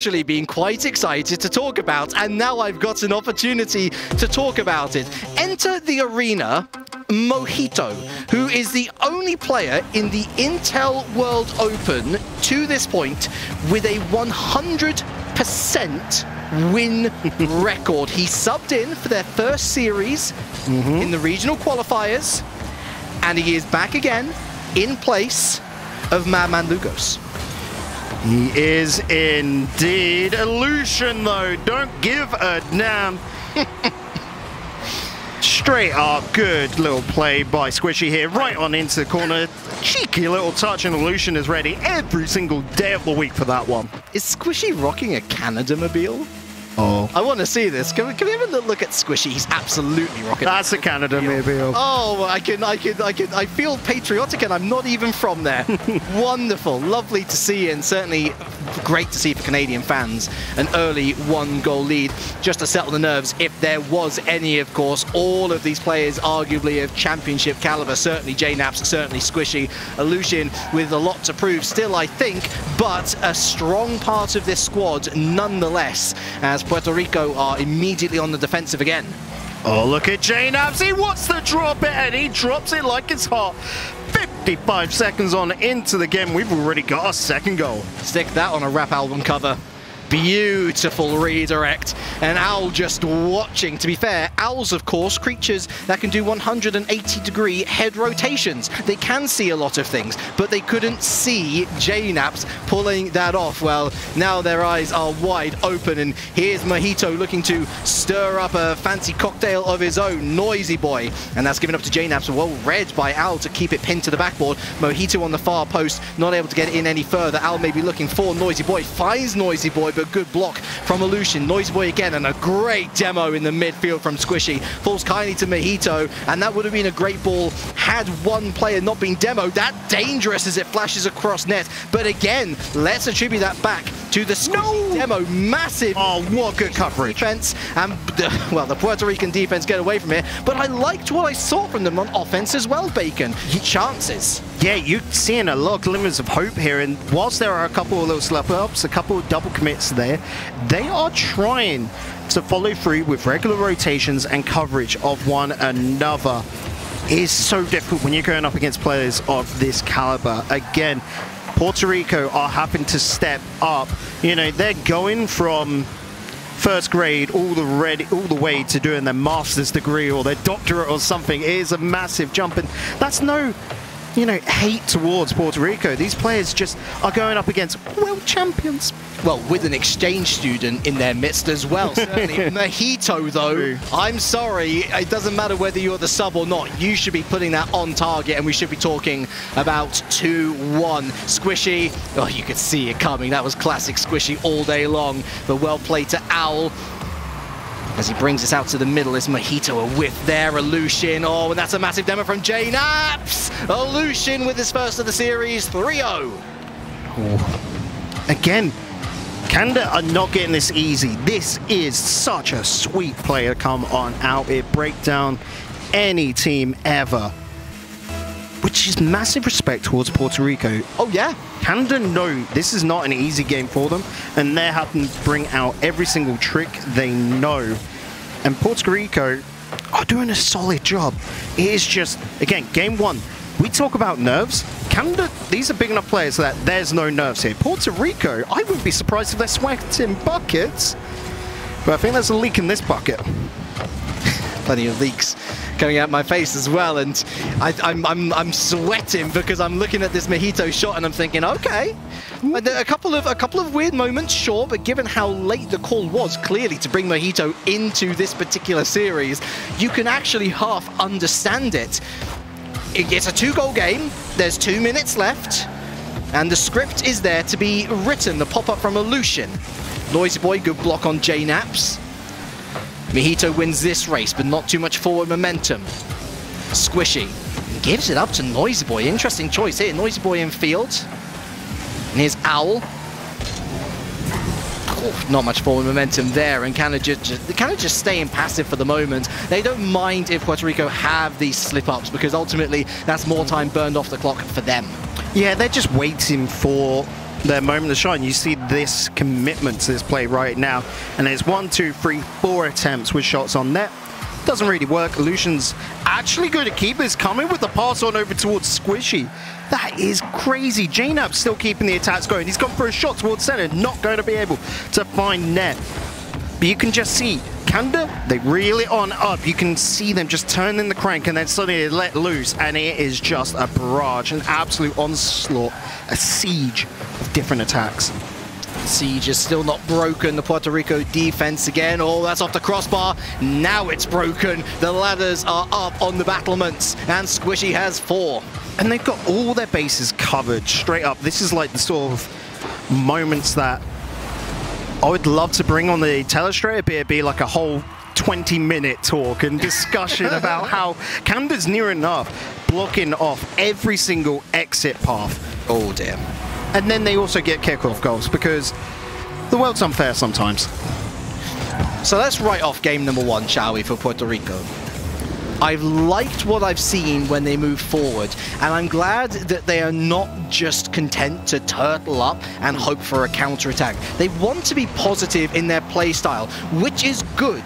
actually been quite excited to talk about, and now I've got an opportunity to talk about it. Enter the arena Mojito, who is the only player in the Intel World Open to this point with a 100% win record. He subbed in for their first series mm -hmm. in the regional qualifiers, and he is back again in place of Madman Lugos. He is indeed. Lucian, though, don't give a damn. Straight up, good little play by Squishy here, right on into the corner. Cheeky little touch, and Lucian is ready every single day of the week for that one. Is Squishy rocking a Canada mobile? Oh. I want to see this. Can we, can we have a look at Squishy? He's absolutely rocking. That's a Canada maybe. Oh, I can, I can, I can, I feel patriotic, and I'm not even from there. Wonderful, lovely to see, and certainly great to see for Canadian fans. An early one-goal lead, just to settle the nerves. If there was any, of course, all of these players arguably of championship caliber. Certainly JKnaps, certainly Squishy, Lucian with a lot to prove. Still, I think, but a strong part of this squad nonetheless. As Puerto Rico are immediately on the defensive again. Oh, look at JKnaps. He wants the drop it, and he drops it like it's hot. 55 seconds on into the game. We've already got our second goal. Stick that on a rap album cover. Beautiful redirect. And Owl just watching. To be fair, owls, of course, creatures that can do 180 degree head rotations. They can see a lot of things, but they couldn't see JKnaps pulling that off. Well, now their eyes are wide open, and here's Mojito looking to stir up a fancy cocktail of his own, Noisy Boy. And that's given up to JKnaps, well read by Owl to keep it pinned to the backboard. Mojito on the far post, not able to get in any further. Owl may be looking for Noisy Boy, finds Noisy Boy, but good block from Lucian. Noisy Boy again, and a great demo in the midfield from Squishy. Falls kindly to Mojito, and that would have been a great ball had one player not been demoed. That dangerous as it flashes across net. But again, let's attribute that back to the Squishy no. demo. Massive. Oh, what good coverage. Defense, and, well, the Puerto Rican defense get away from it. But I liked what I saw from them on offense as well, Bacon. Chances. Yeah, you're seeing a lot of glimmers of hope here. And whilst there are a couple of little slip-ups, a couple of double commits there, they are trying to follow through with regular rotations and coverage of one another. It is so difficult when you're going up against players of this caliber. Again, Puerto Rico are having to step up. You know, they're going from first grade all the ready, all the way to doing their master's degree or their doctorate or something. It is a massive jump, and that's no you know, hate towards Puerto Rico. These players just are going up against world champions. Well, with an exchange student in their midst as well, certainly. Mojito, though, True. I'm sorry, it doesn't matter whether you're the sub or not. You should be putting that on target, and we should be talking about 2-1. Squishy, oh, you could see it coming. That was classic Squishy all day long. But well played to Owl. As he brings us out to the middle, is Mojito a whiff there, Lucian. Oh, and that's a massive demo from JKnaps. Lucian with his first of the series, 3-0. Again, Canada are not getting this easy. This is such a sweet play to come on out. It break down any team ever. Which is massive respect towards Puerto Rico. Oh, yeah. Canada know this is not an easy game for them, and they're having to bring out every single trick they know. And Puerto Rico are doing a solid job. It is just, again, game one. We talk about nerves. Canada, these are big enough players that there's no nerves here. Puerto Rico, I wouldn't be surprised if they're sweating buckets. But I think there's a leak in this bucket. Plenty of leaks coming out my face as well. And I, am I'm, I'm, I'm sweating because I'm looking at this Mojito shot and I'm thinking, okay, a couple of a couple of weird moments, sure, but given how late the call was, clearly to bring Mojito into this particular series, you can actually half understand it. It's a two-goal game. There's two minutes left. And the script is there to be written, the pop-up from Lucian. Noisy Boy, good block on JKnaps. Mojito wins this race, but not too much forward momentum. Squishy gives it up to Noisy Boy. Interesting choice here. Noisy Boy in field. And here's Owl. Oh, not much forward momentum there, and Canada just, kind of just staying passive for the moment. They don't mind if Puerto Rico have these slip-ups, because ultimately that's more time burned off the clock for them. Yeah, they're just waiting for their moment of shine. You see this commitment to this play right now. And there's one, two, three, four attempts with shots on net. Doesn't really work. Lucian's actually going to keep this coming with the pass on over towards Squishy. That is crazy. JKnaps still keeping the attacks going. He's gone for a shot towards center, not going to be able to find net. But you can just see They reel it on up. You can see them just turning the crank and then suddenly they let loose. And it is just a barrage, an absolute onslaught, a siege of different attacks. Siege is still not broken. The Puerto Rico defense again. Oh, that's off the crossbar. Now it's broken. The ladders are up on the battlements, and Squishy has four. And they've got all their bases covered straight up. This is like the sort of moments that I would love to bring on the telestrator, but it'd be like a whole 20 minute talk and discussion about how Canada's near enough blocking off every single exit path. Oh, dear. And then they also get kickoff goals because the world's unfair sometimes. So let's write off game number one, shall we, for Puerto Rico? I've liked what I've seen when they move forward, and I'm glad that they are not just content to turtle up and hope for a counterattack. They want to be positive in their playstyle, which is good.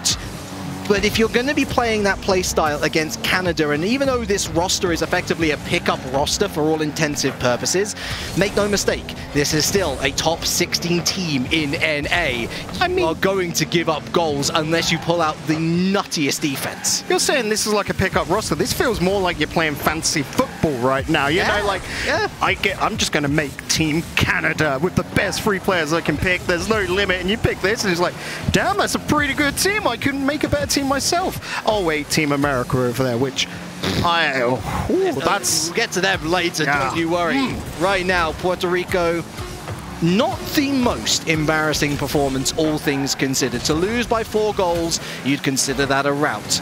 But if you're going to be playing that playstyle against Canada, and even though this roster is effectively a pickup roster for all intensive purposes, make no mistake, this is still a top 16 team in NA. I mean, you are going to give up goals unless you pull out the nuttiest defense. You're saying this is like a pickup roster. This feels more like you're playing fantasy football right now. You Yeah, know, like yeah. I get. I'm just going to make Team Canada with the best free players I can pick. There's no limit, and you pick this, and it's like, damn, that's a pretty good team. I couldn't make a better team myself. Oh wait, Team America over there, which I. Oh, ooh, that's We'll get to them later, Yeah. don't you worry. Hmm. Right now, Puerto Rico, not the most embarrassing performance, all things considered. To lose by four goals, you'd consider that a rout.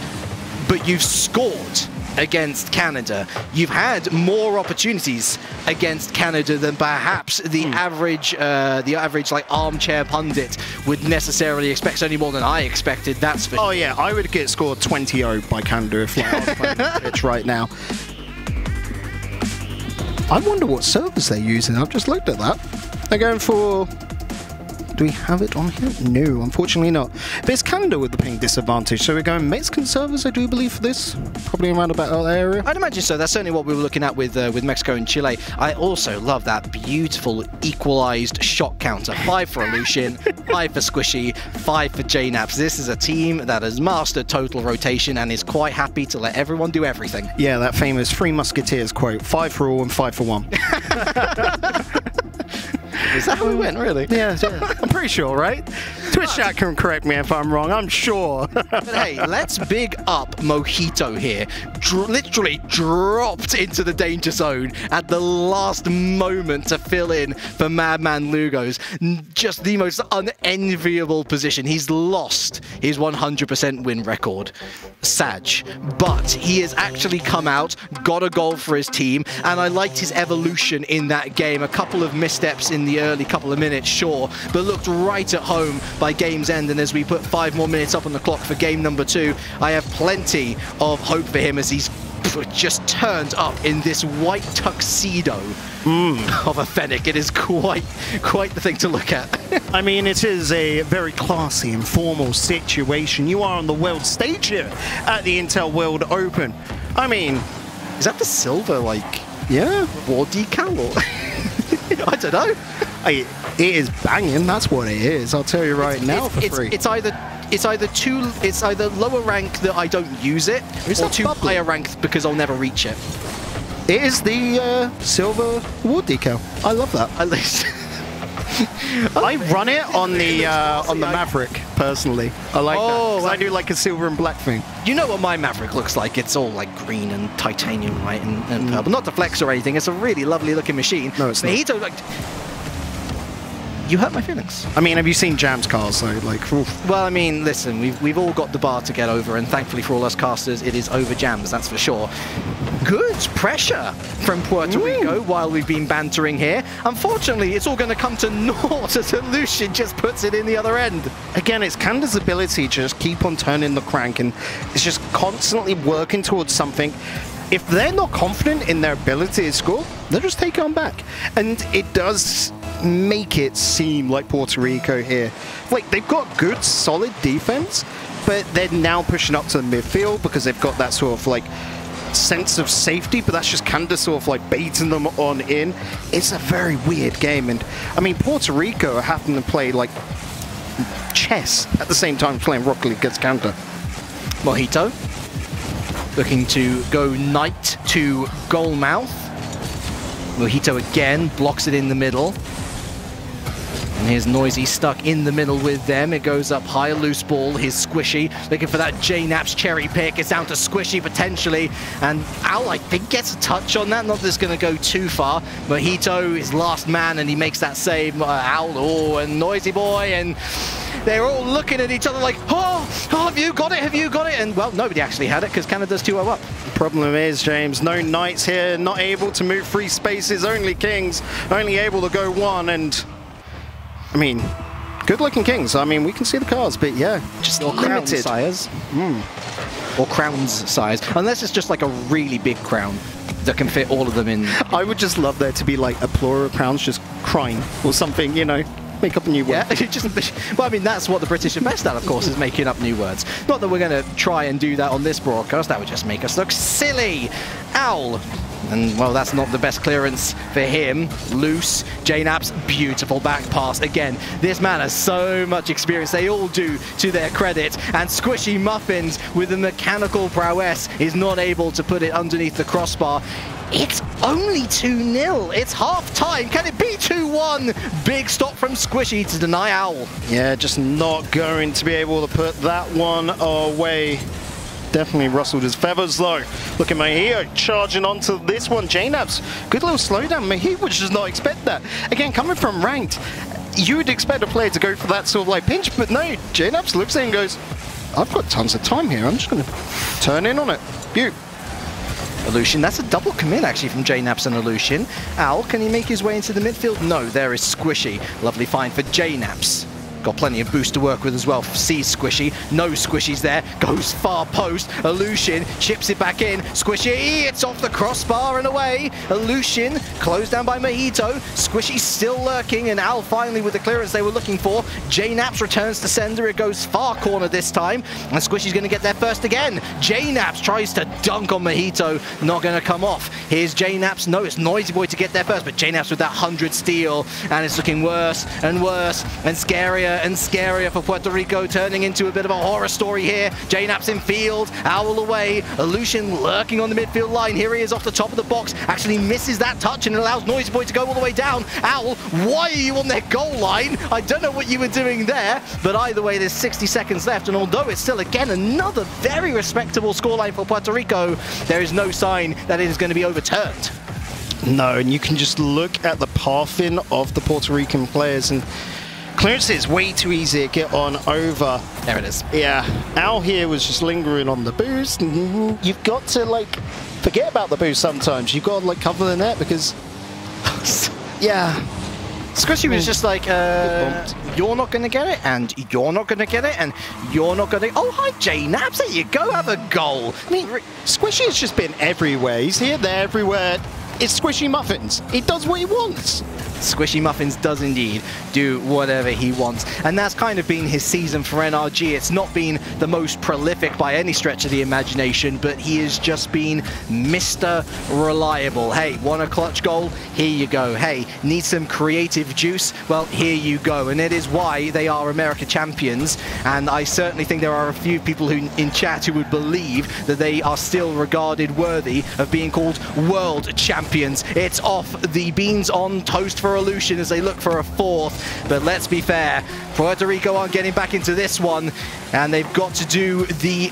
But you've scored against Canada. You've had more opportunities against Canada than perhaps the average, uh, the average like armchair pundit would necessarily expect. Certainly more than I expected. That's for Oh yeah, I would get scored 20-0 by Canada if I was playing the pitch right now. I wonder what servers they're using. I've just looked at that. They're going for. Do we have it on here? No, unfortunately not. But it's Canada with the ping disadvantage, so we're going Mexican servers, I do believe, for this. Probably around about that area. I'd imagine so. That's certainly what we were looking at with uh, with Mexico and Chile. I also love that beautiful equalized shot counter. Five for Lucian, five for Squishy, five for JKnaps. This is a team that has mastered total rotation and is quite happy to let everyone do everything. Yeah, that famous Three Musketeers quote: five for all and five for one. Is that how it went, really? yeah, yeah. I'm pretty sure, right? Twitch chat can correct me if I'm wrong. I'm sure. But hey, let's big up Mojito here. Dr- literally dropped into the danger zone at the last moment to fill in for Madman Lugos. Just the most unenviable position. He's lost his 100% win record. Sag. But he has actually come out, got a goal for his team, and I liked his evolution in that game. A couple of missteps in the early couple of minutes, sure, but looked right at home by game's end. And as we put five more minutes up on the clock for game number two, I have plenty of hope for him as he's just turned up in this white tuxedo mm. of a Fennec. It is quite, quite the thing to look at. I mean, it is a very classy and formal situation. You are on the world stage here at the Intel World Open. I mean, is that the silver, like, yeah, war decal? I don't know. I, it is banging. That's what it is. I'll tell you right now it's, for it's, free. it's either it's either too it's either lower rank that I don't use it. it, Is or too bubbly? higher rank because I'll never reach it. it is the uh, silver award decal. I love that. At least. I run it on the uh, on the Maverick personally. I like that. Oh, 'cause I I- do like a silver and black thing. You know what my Maverick looks like? It's all like green and titanium, right, and, and purple. Not to flex or anything. It's a really lovely looking machine. Mm. No, it's not. Mojito, like, you hurt my feelings. I mean, have you seen Jam's cars? So like, oof. Well, I mean, listen, we've, we've all got the bar to get over, and thankfully for all us casters, it is over jams, that's for sure. Good pressure from Puerto Rico while we've been bantering here. Unfortunately, it's all going to come to naught as Lucian just puts it in the other end. again, it's Canada's ability to just keep on turning the crank and it's just constantly working towards something. If they're not confident in their ability to score, they'll just take it on back. And it does make it seem like Puerto Rico here. Like, they've got good, solid defense, but they're now pushing up to the midfield because they've got that sort of like sense of safety, but that's just of sort of like baiting them on in. It's a very weird game, and I mean, Puerto Rico are having to play like chess at the same time playing Rocket League against counter. Mojito looking to go knight to goal mouth. Mojito again blocks it in the middle. And here's Noisy stuck in the middle with them. It goes up high, loose ball. Here's Squishy looking for that JKnaps cherry pick. It's down to Squishy potentially. And Owl, I think, gets a touch on that. Not that it's going to go too far. Mojito is last man and he makes that save. Uh, Owl, oh, and Noisy Boy. And they're all looking at each other like, oh, oh, have you got it? Have you got it? And, well, nobody actually had it because Canada's 2-0 up. Problem is, James, no knights here, not able to move free spaces, only kings, only able to go one, and I mean, good-looking kings. I mean, we can see the cars, but yeah, just or crown limited. size. Hmm. Or crown's size. Unless it's just like a really big crown that can fit all of them in. I would just love there to be like a plural of crowns just crying or something, you know, make up a new word. Yeah, just, well, I mean, that's what the British are best at, of course, is making up new words. Not that we're going to try and do that on this broadcast. That would just make us look silly. Owl. And, well, that's not the best clearance for him. Loose. JKnaps, beautiful back pass. Again, this man has so much experience. They all do, to their credit. And Squishy Muffins, with a mechanical prowess, is not able to put it underneath the crossbar. It's only 2-0. It's half time. Can it be 2-1? Big stop from Squishy to deny Owl. Yeah, just not going to be able to put that one away. Definitely rustled his feathers though. Look at Mahia charging onto this one. JKnaps, good little slowdown. Mahia would just not expect that. Again, coming from ranked, you would expect a player to go for that sort of like pinch, but no, JKnaps looks it and goes, I've got tons of time here. I'm just going to turn in on it. Beaut. Lucian, that's a double commit actually from JKnaps and Lucian. Owl, can he make his way into the midfield? No, there is Squishy. Lovely find for JKnaps. Got plenty of boost to work with as well. Sees Squishy. No Squishy's there. Goes far post. Lucian chips it back in. Squishy, it's off the crossbar and away. Lucian closed down by Mojito. Squishy still lurking and Owl finally with the clearance they were looking for. JKnaps returns to sender. It goes far corner this time. And Squishy's going to get there first again. JKnaps tries to dunk on Mojito. Not going to come off. Here's JKnaps. No, it's Noisy Boy to get there first. But JKnaps with that 100 steal. And it's looking worse and worse and scarier and scarier for Puerto Rico, turning into a bit of a horror story here. JKnaps in field, Owl away, Lucian lurking on the midfield line. Here he is off the top of the box, actually misses that touch and allows Noisy Boy to go all the way down. Owl, why are you on their goal line? I don't know what you were doing there, but either way, there's 60 seconds left, and although it's still, again, another very respectable scoreline for Puerto Rico, there is no sign that it is going to be overturned. No, and you can just look at the pathing of the Puerto Rican players and clearance is way too easy to get on over. There it is. Yeah, Owl here was just lingering on the boost. You've got to like forget about the boost sometimes. You've got to like cover the net because, yeah, Squishy was just like, uh, you're not going to get it, and you're not going to get it, and you're not going to... Oh, hi, JKnaps, there you go, have a goal. I mean, Squishy has just been everywhere. He's here, there, everywhere. It's Squishy Muffins. He does what he wants. Squishy Muffins does indeed do whatever he wants. And that's kind of been his season for NRG. It's not been the most prolific by any stretch of the imagination, but he has just been Mr. Reliable. Hey, want a clutch goal? Here you go. Hey, need some creative juice? Well, here you go. And it is why they are America champions. And I certainly think there are a few people who in chat who would believe that they are still regarded worthy of being called world champions. It's off the beans on toast for Lucian as they look for a fourth. But let's be fair, Puerto Rico aren't getting back into this one, and they've got to do the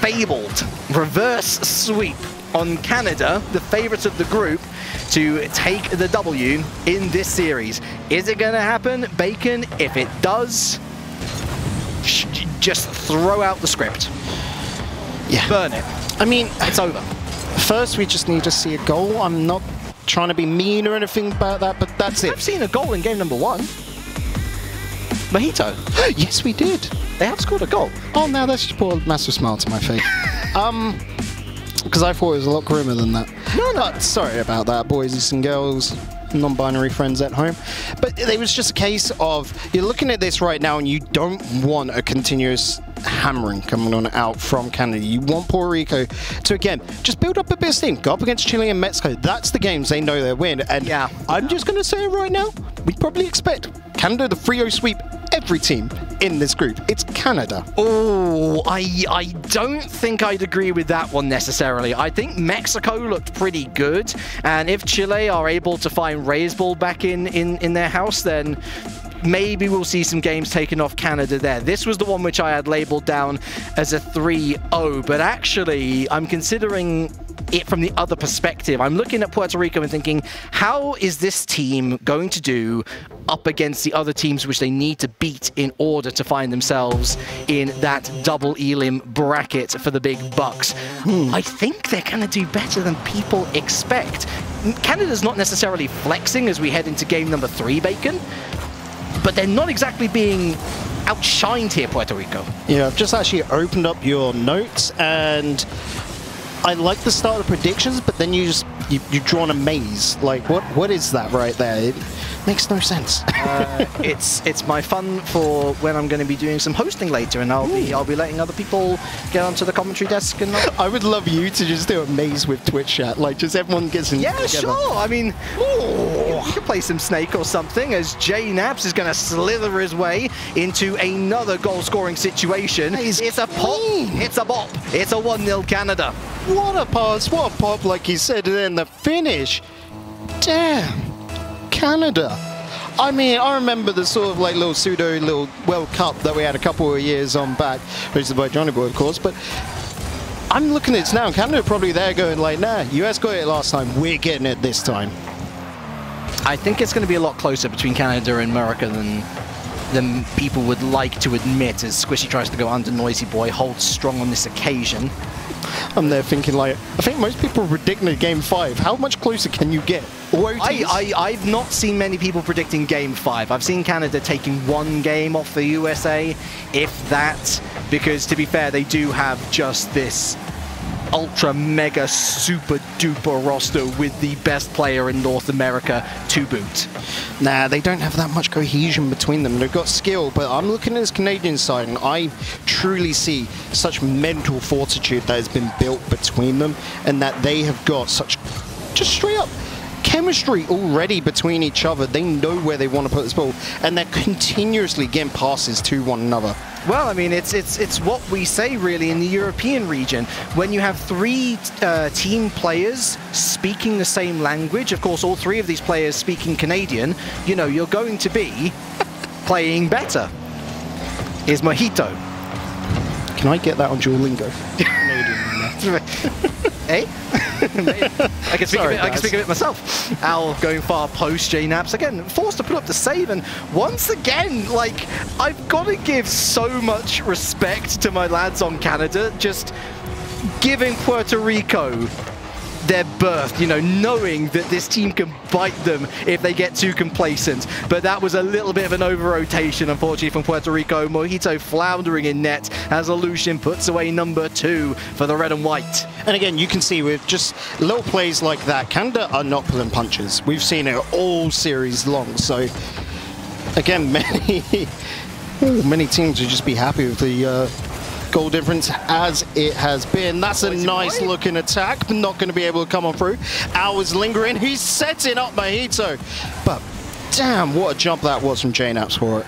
fabled reverse sweep on Canada, the favourites of the group, to take the W in this series. Is it going to happen, Bacon? If it does, just throw out the script. Yeah. Burn it. I mean, It's over. first we just need to see a goal. I'm not trying to be mean or anything about that, but that's it. I've seen a goal in game number one. Mojito. yes, we did. They have scored a goal. Oh, now that's just brought a massive smile to my face. um, because I thought it was a lot grimmer than that. No, no. But sorry about that, boys and girls. non-binary friends at home. But it was just a case of you're looking at this right now and you don't want a continuous hammering coming on out from Canada. You want Puerto Rico to again just build up a bit of steam, go up against Chile and Mexico. That's the games they know they'll win. And Yeah. I'm just going to say right now. We probably expect Canada the 3-0 sweep every team in this group. It's Canada. Oh, I I don't think I'd agree with that one necessarily. I think Mexico looked pretty good, and if Chile are able to find Reyes Ball back in, in, in their house, then maybe we'll see some games taken off Canada there. This was the one which I had labeled down as a 3-0, but actually I'm considering it from the other perspective. I'm looking at Puerto Rico and thinking, how is this team going to do up against the other teams which they need to beat in order to find themselves in that double elim bracket for the big bucks? Hmm. I think they're going to do better than people expect. Canada's not necessarily flexing as we head into game number three, Bacon, but they're not exactly being outshined here, Puerto Rico. Yeah, I've just actually opened up your notes and I like the start of predictions, but then you just you, you've drawn a maze. Like what what is that right there? It makes no sense. Uh, it's it's my fun for when I'm going to be doing some hosting later, and I'll be I'll be letting other people get onto the commentary desk and. I'll- I would love you to just do a maze with Twitch chat. Like just everyone gets in Yeah, together. sure. I mean, you could play some Snake or something as JKnaps is going to slither his way into another goal-scoring situation. It's a pop. It's a bop. It's a 1-0 Canada. What a pass, what a pop, like he said, and then the finish. Damn. Canada. I mean, I remember the sort of like little pseudo little World Cup that we had a couple of years on back, hosted by Johnnyboi, of course, but I'm looking at it now. Canada probably there going like, nah, US got it last time, we're getting it this time. I think it's going to be a lot closer between Canada and America than than people would like to admit as Squishy tries to go under Noisy Boy, holds strong on this occasion. I'm there thinking like, I think most people are predicting a game five. How much closer can you get? I, I, I've not seen many people predicting game five. I've seen Canada taking one game off the USA, if that, because to be fair, they do have just this ultra mega super duper roster with the best player in North America to boot. Nah, they don't have that much cohesion between them. They've got skill, but I'm looking at this Canadian side and I truly see such mental fortitude that has been built between them and that they have got such just straight up chemistry already between each other. They know where they want to put this ball and they're continuously getting passes to one another. Well, I mean, it's it's it's what we say really in the European region. When you have three uh, team players speaking the same language, of course, all three of these players speaking Canadian, you know, you're going to be playing better. Is Mojito. Can I get that on Duolingo? Eh? I can speak Sorry, of it. I can speak of it myself. Owl going far post JKnaps again, forced to put up the save, and once again, like I've got to give so much respect to my lads on Canada, just giving Puerto Rico their berth, you know, knowing that this team can bite them if they get too complacent. But that was a little bit of an over-rotation, unfortunately, from Puerto Rico. Mojito floundering in net as Lucian puts away number two for the red and white. And again, you can see with just little plays like that, Canada are not pulling punches. We've seen it all series long. So, again, many ooh, many teams would just be happy with the uh, goal difference as it has been. That's a nice looking attack, but not going to be able to come on through. Owl is lingering. He's setting up Mojito. But damn, what a jump that was from JKnaps for it.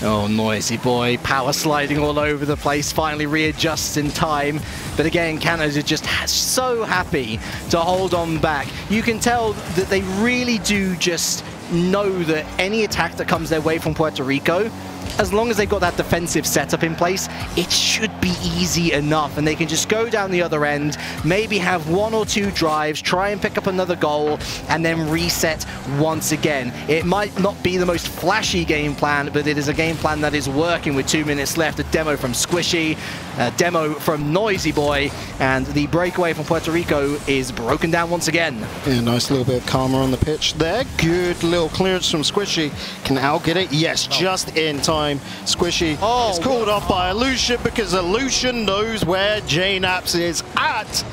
Oh, noisy boy, power sliding all over the place, finally readjusts in time. But again, Canada just ha- so happy to hold on back. You can tell that they really do just know that any attack that comes their way from Puerto Rico, as long as they've got that defensive setup in place, it should be easy enough. And they can just go down the other end, maybe have one or two drives, try and pick up another goal, and then reset once again. It might not be the most flashy game plan, but it is a game plan that is working with two minutes left. A demo from Squishy, a demo from Noisy Boy, and the breakaway from Puerto Rico is broken down once again. Yeah, nice little bit of karma on the pitch there. Good little clearance from Squishy. Can Owl get it? Yes, just in time. Squishy Oh, is called off by Lucian because Lucian knows where JKnaps is at.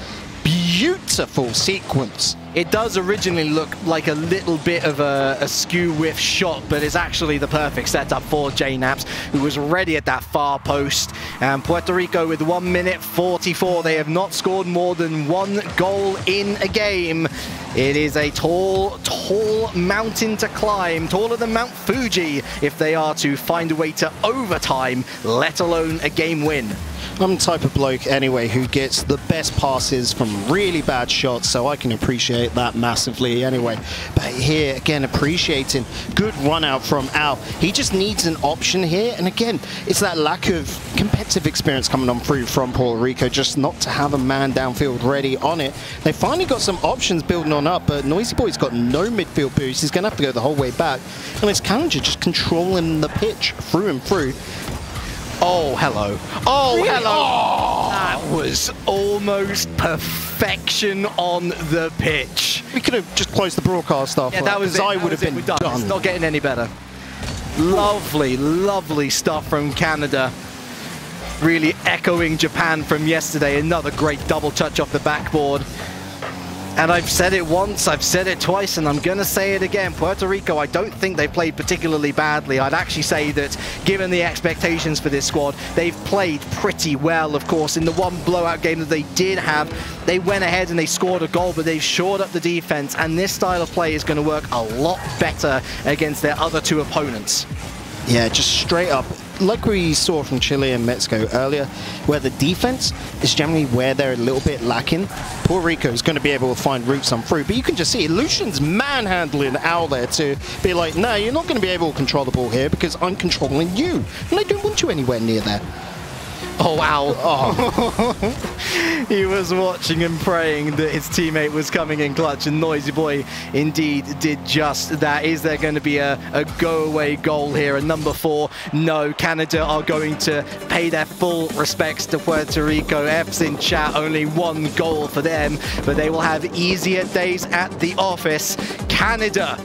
beautiful sequence. It does originally look like a little bit of a, a skew whiff shot, but it's actually the perfect setup for JKnaps, who was ready at that far post. And Puerto Rico with 1 minute 44. They have not scored more than one goal in a game. It is a tall, tall mountain to climb, taller than Mount Fuji, if they are to find a way to overtime, let alone a game win. I'm the type of bloke anyway who gets the best passes from really bad shots, so I can appreciate that massively anyway. But here, again, appreciating good run out from Owl. He just needs an option here, and again, it's that lack of competitive experience coming on through from Puerto Rico, just not to have a man downfield ready on it. They finally got some options building on up, but Noisy Boy's got no midfield boost. He's going to have to go the whole way back, and it's Challenger just controlling the pitch through and through. Oh, hello. Oh, Really? hello. Oh. That was almost perfection on the pitch. We could have just closed the broadcast off. Yeah, that was it. I That would have been done. done. It's not getting any better. Lovely, lovely stuff from Canada. Really echoing Japan from yesterday. Another great double touch off the backboard. And I've said it once, I've said it twice, and I'm going to say it again. Puerto Rico, I don't think they played particularly badly. I'd actually say that, given the expectations for this squad, they've played pretty well, of course. In the one blowout game that they did have, they went ahead and they scored a goal, but they've shored up the defense, and this style of play is going to work a lot better against their other two opponents. Yeah, just straight up. Like we saw from Chile and Mexico earlier, where the defense is generally where they're a little bit lacking. Puerto Rico is going to be able to find routes on through, but you can just see Lucian's manhandling out there to be like, no, you're not going to be able to control the ball here because I'm controlling you. And I don't want you anywhere near there. Oh, wow. Oh. he was watching and praying that his teammate was coming in clutch, and Noisy Boy indeed did just that. Is there going to be a, a go-away goal here? A number four? No. Canada are going to pay their full respects to Puerto Rico. F's in chat, only one goal for them, but they will have easier days at the office. Canada